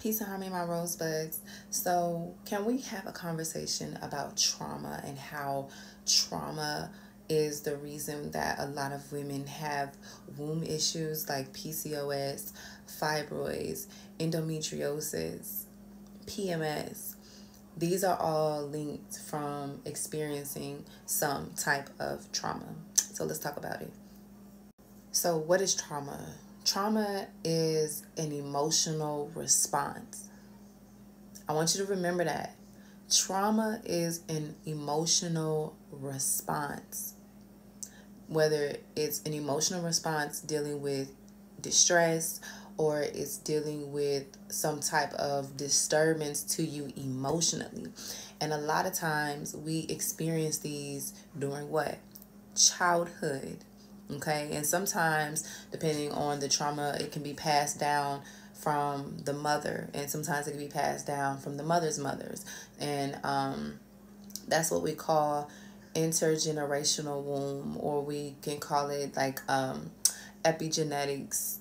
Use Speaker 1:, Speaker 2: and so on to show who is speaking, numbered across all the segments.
Speaker 1: Peace and harmony, my rosebuds. So, can we have a conversation about trauma and how trauma is the reason that a lot of women have womb issues like PCOS, fibroids, endometriosis, PMS? These are all linked from experiencing some type of trauma. So, let's talk about it. So, what is trauma? Trauma is an emotional response. I want you to remember that. Trauma is an emotional response. Whether it's an emotional response dealing with distress or it's dealing with some type of disturbance to you emotionally. And a lot of times we experience these during what? Childhood Okay, and sometimes, depending on the trauma, it can be passed down from the mother, and sometimes it can be passed down from the mother's mothers, and um, that's what we call intergenerational womb, or we can call it like um, epigenetics,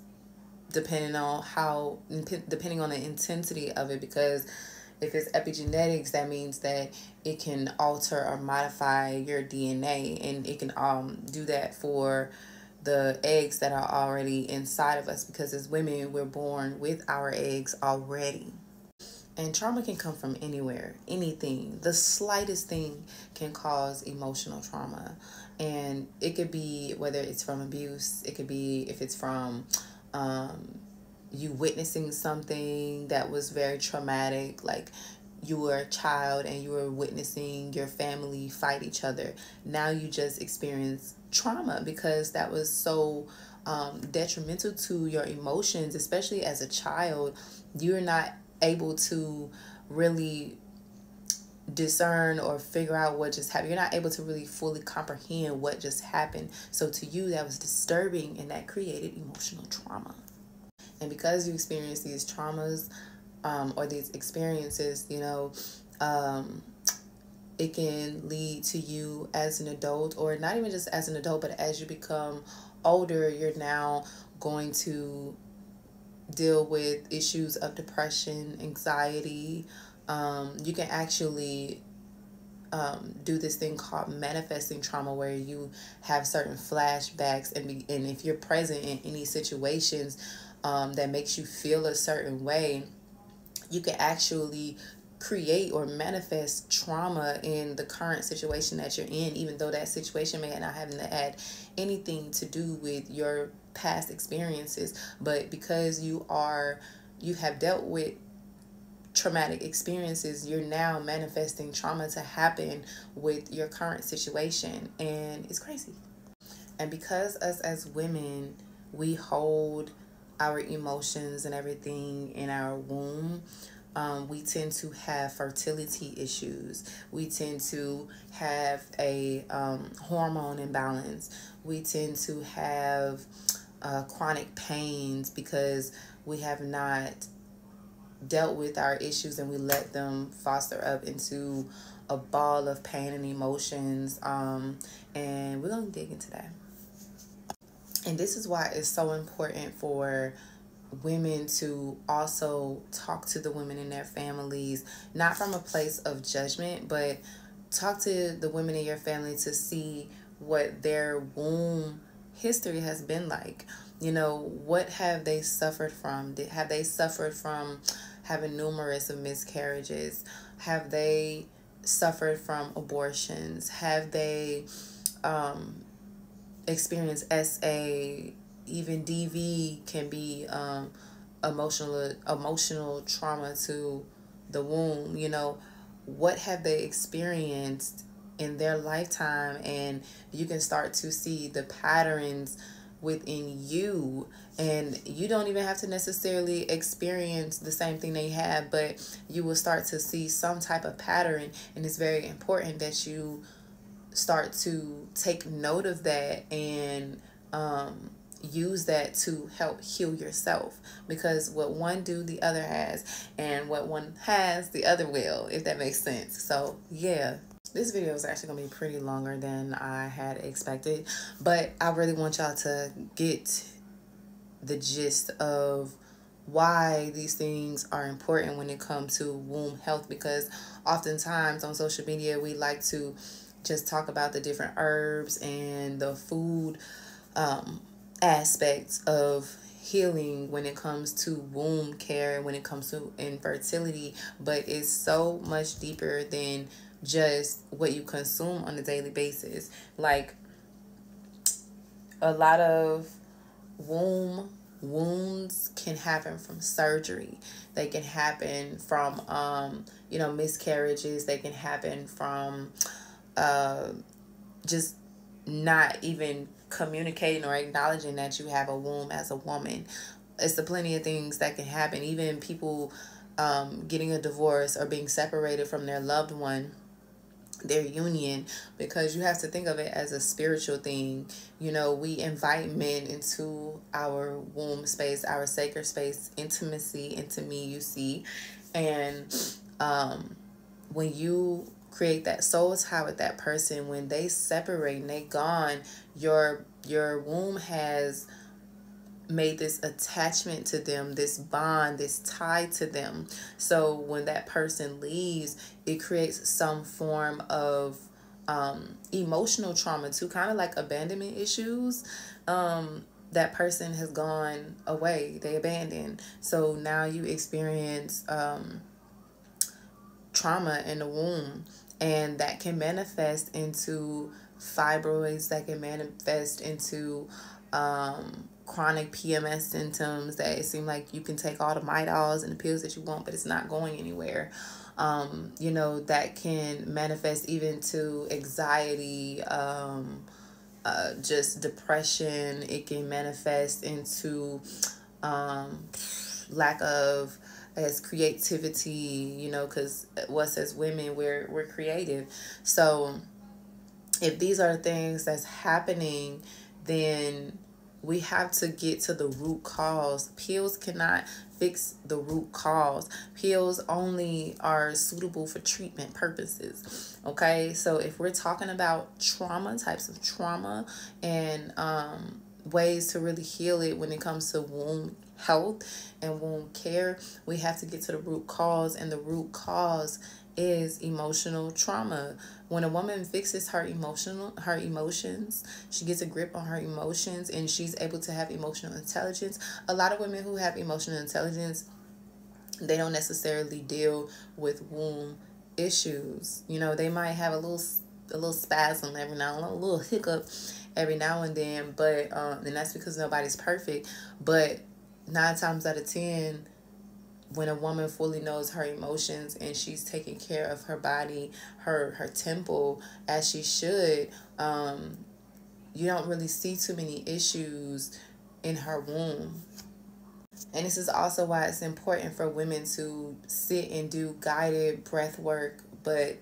Speaker 1: depending on how, depending on the intensity of it, because if it's epigenetics, that means that it can alter or modify your DNA, and it can um do that for the eggs that are already inside of us because as women we're born with our eggs already. And trauma can come from anywhere, anything. The slightest thing can cause emotional trauma. And it could be whether it's from abuse, it could be if it's from um, you witnessing something that was very traumatic, like you were a child and you were witnessing your family fight each other. Now you just experience trauma because that was so um, detrimental to your emotions, especially as a child. You're not able to really discern or figure out what just happened. You're not able to really fully comprehend what just happened. So to you, that was disturbing and that created emotional trauma. And because you experience these traumas um, or these experiences, you know, um, it can lead to you as an adult, or not even just as an adult, but as you become older, you're now going to deal with issues of depression, anxiety. Um, you can actually um, do this thing called manifesting trauma where you have certain flashbacks and be, and if you're present in any situations um, that makes you feel a certain way you can actually create or manifest trauma in the current situation that you're in, even though that situation may not have had anything to do with your past experiences. But because you are, you have dealt with traumatic experiences, you're now manifesting trauma to happen with your current situation. And it's crazy. And because us as women, we hold our emotions and everything in our womb, um, we tend to have fertility issues. We tend to have a um, hormone imbalance. We tend to have uh, chronic pains because we have not dealt with our issues and we let them foster up into a ball of pain and emotions. Um, and we're going to dig into that. And this is why it's so important for women to also talk to the women in their families, not from a place of judgment, but talk to the women in your family to see what their womb history has been like. You know, what have they suffered from? Did, have they suffered from having numerous of miscarriages? Have they suffered from abortions? Have they um, experienced SA even DV can be um, emotional emotional trauma to the womb. You know, what have they experienced in their lifetime, and you can start to see the patterns within you. And you don't even have to necessarily experience the same thing they have but you will start to see some type of pattern. And it's very important that you start to take note of that and um, use that to help heal yourself. Because what one do the other has and what one has the other will if that makes sense. So yeah this video is actually gonna be pretty longer than i had expected but i really want y'all to get the gist of why these things are important when it comes to womb health because oftentimes on social media we like to just talk about the different herbs and the food um, aspects of healing when it comes to womb care when it comes to infertility but it's so much deeper than just what you consume on a daily basis. Like a lot of womb wounds can happen from surgery. They can happen from um you know miscarriages. They can happen from uh just not even communicating or acknowledging that you have a womb as a woman it's the plenty of things that can happen even people um getting a divorce or being separated from their loved one their union because you have to think of it as a spiritual thing. You know, we invite men into our womb space, our sacred space, intimacy into me, you see. And um when you create that soul tie with that person, when they separate and they gone, your your womb has made this attachment to them, this bond, this tie to them. So when that person leaves, it creates some form of um, emotional trauma too, kind of like abandonment issues. Um, that person has gone away, they abandoned. So now you experience um, trauma in the womb, and that can manifest into fibroids, that can manifest into um, chronic PMS symptoms that it seems like you can take all the Midols and the pills that you want, but it's not going anywhere. Um, you know, that can manifest even to anxiety, um, uh, just depression. It can manifest into um, lack of as creativity, you know, because us as women, we're, we're creative. So if these are things that's happening, then we have to get to the root cause. Pills cannot fix the root cause. Pills only are suitable for treatment purposes. Okay, so if we're talking about trauma, types of trauma, and um, ways to really heal it when it comes to womb health and womb care, we have to get to the root cause, and the root cause is emotional trauma. When a woman fixes her emotional her emotions, she gets a grip on her emotions and she's able to have emotional intelligence. A lot of women who have emotional intelligence, they don't necessarily deal with womb issues. You know, they might have a little a little spasm every now and then, a little hiccup every now and then, but um and that's because nobody's perfect, but 9 times out of 10 when a woman fully knows her emotions and she's taking care of her body, her her temple as she should, um, you don't really see too many issues in her womb. And this is also why it's important for women to sit and do guided breath work, but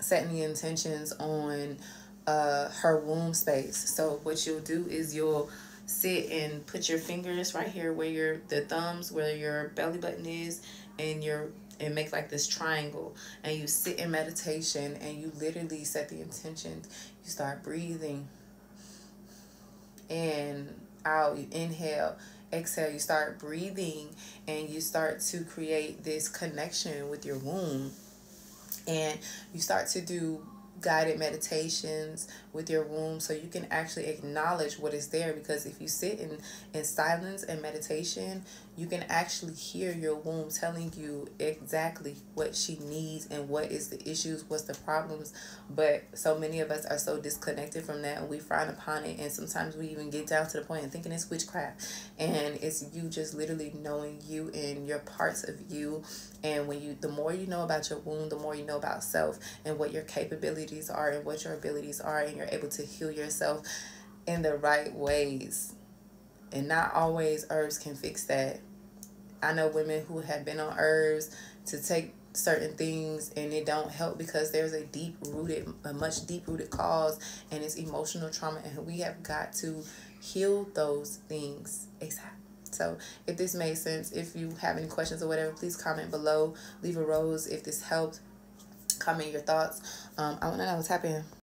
Speaker 1: setting the intentions on uh, her womb space. So what you'll do is you'll sit and put your fingers right here where your the thumbs where your belly button is and your and make like this triangle. And you sit in meditation and you literally set the intention. You start breathing. And out you inhale exhale you start breathing and you start to create this connection with your womb. And you start to do guided meditations with your womb so you can actually acknowledge what is there because if you sit in, in silence and meditation you can actually hear your womb telling you exactly what she needs and what is the issues what's the problems. But so many of us are so disconnected from that and we frown upon it and sometimes we even get down to the point of thinking it's witchcraft. And it's you just literally knowing you and your parts of you. And when you the more you know about your womb the more you know about self and what your capabilities are and what your abilities are and you're able to heal yourself in the right ways. And not always herbs can fix that. I know women who have been on herbs to take certain things and it don't help because there's a deep rooted a much deep rooted cause and it's emotional trauma and we have got to heal those things ASAP. So if this made sense, if you have any questions or whatever, please comment below. Leave a rose if this helped. Comment your thoughts. Um, I want to know what's happening.